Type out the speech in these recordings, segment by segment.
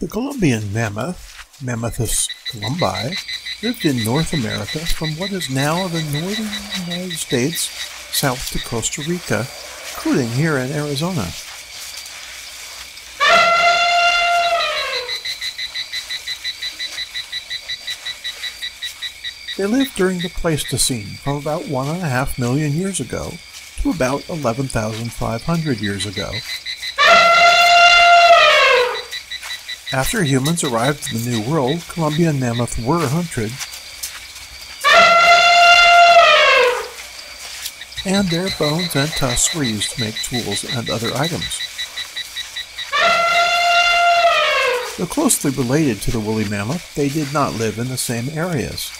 The Columbian mammoth, Mammuthus columbi, lived in North America from what is now the northern United States south to Costa Rica, including here in Arizona. They lived during the Pleistocene from about one and a half million years ago to about 11,500 years ago. After humans arrived in the New World, Columbian mammoth were hunted, and their bones and tusks were used to make tools and other items. Though closely related to the woolly mammoth, they did not live in the same areas.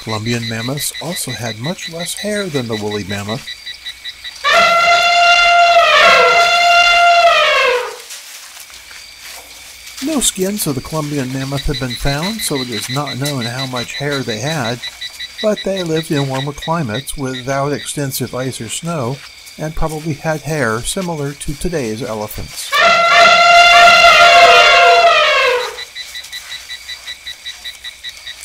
Columbian mammoths also had much less hair than the woolly mammoth, No skins of the Columbian mammoth have been found, so it is not known how much hair they had, but they lived in warmer climates without extensive ice or snow, and probably had hair similar to today's elephants.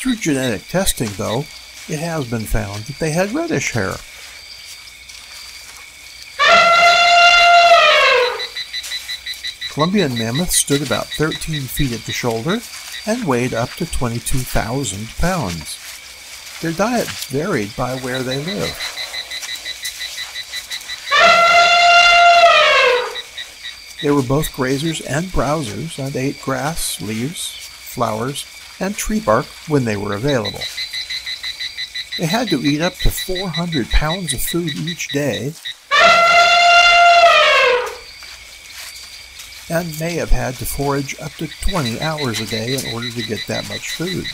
Through genetic testing, though, it has been found that they had reddish hair. Columbian mammoths stood about 13 feet at the shoulder and weighed up to 22,000 pounds. Their diet varied by where they lived. They were both grazers and browsers and ate grass, leaves, flowers, and tree bark when they were available. They had to eat up to 400 pounds of food each day and may have had to forage up to 20 hours a day in order to get that much food.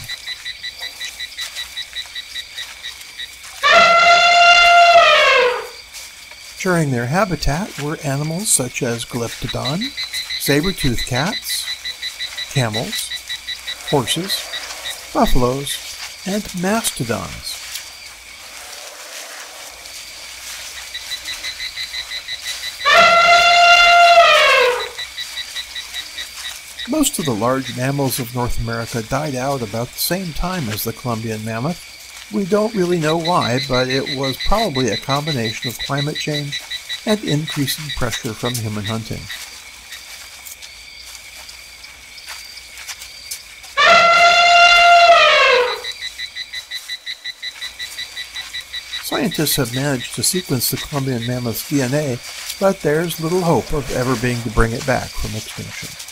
During their habitat were animals such as Glyptodon, saber-toothed cats, camels, horses, buffaloes, and mastodons. Most of the large mammals of North America died out about the same time as the Columbian mammoth. We don't really know why, but it was probably a combination of climate change and increasing pressure from human hunting. Scientists have managed to sequence the Columbian mammoth's DNA, but there's little hope of ever being to bring it back from extinction.